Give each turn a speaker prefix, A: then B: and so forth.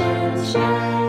A: sunshine.